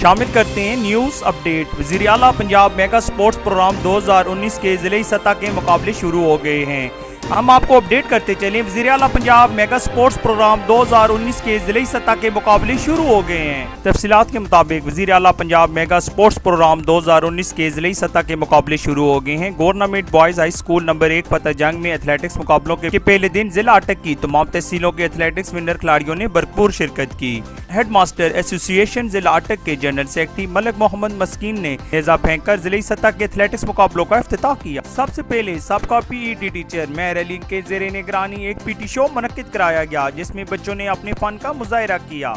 شامل کرتے ہیں نیوز اپڈیٹ۔ وزیر اعلیٰ پنجاب میگا سپورٹس پروگرام دو ہزار انیس کے ضلعی سطح کے مقابلے شروع ہو گئے ہیں۔ ہم آپ کو اپڈیٹ کرتے چلیں۔ وزیر اعلیٰ پنجاب میگا سپورٹس پروگرام دو ہزار انیس کے ضلعی سطح کے مقابلے شروع ہو گئے ہیں۔ تفصیلات کے مطابق وزیر اعلیٰ پنجاب میگا سپورٹس پروگرام دو ہزار انیس کے ضلعی سطح کے مقابلے شروع ہو گئے ہیں۔ Government boys high school number ایک فتح جنگ میں ایتھلیٹکس مقابلوں کے پہلے دن ضلع اٹک کی تمام تحصیلوں کے ایتھلیٹکس ونر کھلاڑیوں نے بھرپور شرکت کی۔ ہیڈ ماسٹر ایسوسی ایشن ضلع اٹک کے جنرل سیکٹری ملک محمد مسکین نے نیزہ پھینک کر ضلعی سطح کے ایتھلیٹکس مقابلوں کا افتتاح کیا۔ سب سے پہلے سابقہ P E T teacher Mehr Ali کے زیر نگرانی ایک پی ٹی شو منعقد کرایا گیا، جس میں بچوں نے اپنے فن کا مظاہرہ کیا۔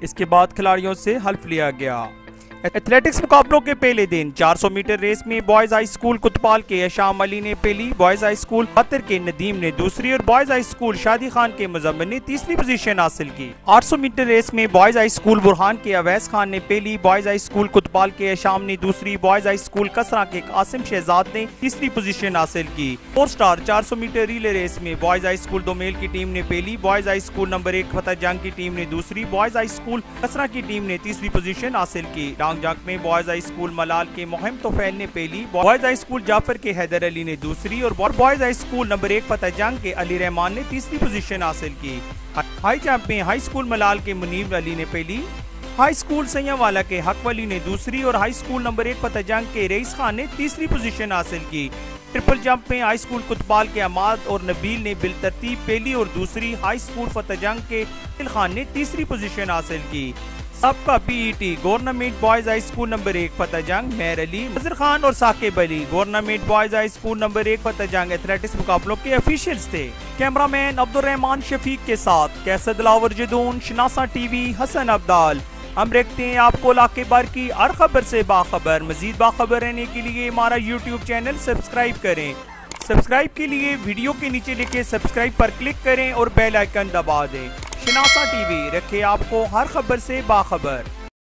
اس کے بعد کھلاڑیوں سے حلف لیا گیا۔ ایتھلیٹکس مقابلوں کے پہلے دن، چار سو میٹر ریس میں بوائز ہائی اسکول کتپال کے اشام علی نے پہلی بوائز ہائی اسکول بطر کے ندیم نے دوسری اور بوائز ہائی اسکول شادی خان کے مزمن نے تیسری پوزیشن حاصل کی۔ آٹھ سو میٹر ریس میں بوائز ہائی اسکول برہان کے اویس خان نے پہلی بوائز ہائی اسکول کتپال کے اشام نے دوسری بوائز ہائی اسکول کسرا کے قاسم شہزاد نے تیسری پوزیشن حاصل کی۔ فور سٹار چار سو میٹر ریلے ریس میں بوائز ہائی اسکول دومیل کی ٹیم نے پہلی بوائز ہائی اسکول نمبر ایک فتح جنگ کی ٹیم نے دوسری بوائز ہائی اسکول کسرا کی ٹیم نے تیسری پوزیشن حاصل کی۔ ڈانگ جنگ میں بوائز ہائی اسکول ملال کے مہم توفیل نے پہلی بوائز ہائی اسکول جعفر کے حیدر علی نے دوسری اور بوائز ہائی اسکول نمبر ایک فتح جنگ کے علی رحمان نے تیسری پوزیشن حاصل کی۔ ہائی جمپ میں ہائی اسکول ملال کے منیب علی نے پہلی۔ ہائی اسکول سیاں والا کے حق ولی نے دوسری اور ہائی اسکول نمبر ایک فتح جنگ کے رئیس خان نے تیسری پوزیشن حاصل کی۔ ٹرپل جمپ میں ہائی اسکول کتبال کے اماد اور نبیل نے بالترتیب پہلی اور دوسری ہائی اسکول فتح جنگ کے دل خان نے تیسری پوزیشن حاصل کی۔ سب کا P E T government boys high school number ایک، فتح جنگ، مہر علی نظر خان اور Saqib Ali. Government boys high school number ایک، فتح جنگ ایتھلیٹکس مقابلوں کے افیشلز تھے۔ کیمرامین عبد الرحمان شفیق کے ساتھ کیسد لاور جدون شناسا ٹی وی، حسن عبدال ہم رکھتے ہیں آپ کو علاقے بار کی ہر خبر سے باخبر۔ مزید باخبر رہنے کے لیے ہمارا یوٹیوب چینل سبسکرائب کریں۔ سبسکرائب کے لیے ویڈیو کے نیچے لکھے سبسکرائب پر کلک کریں اور بیل آئیکن دبا دیں۔ شناسا ٹی وی رکھے آپ کو ہر خبر سے باخبر۔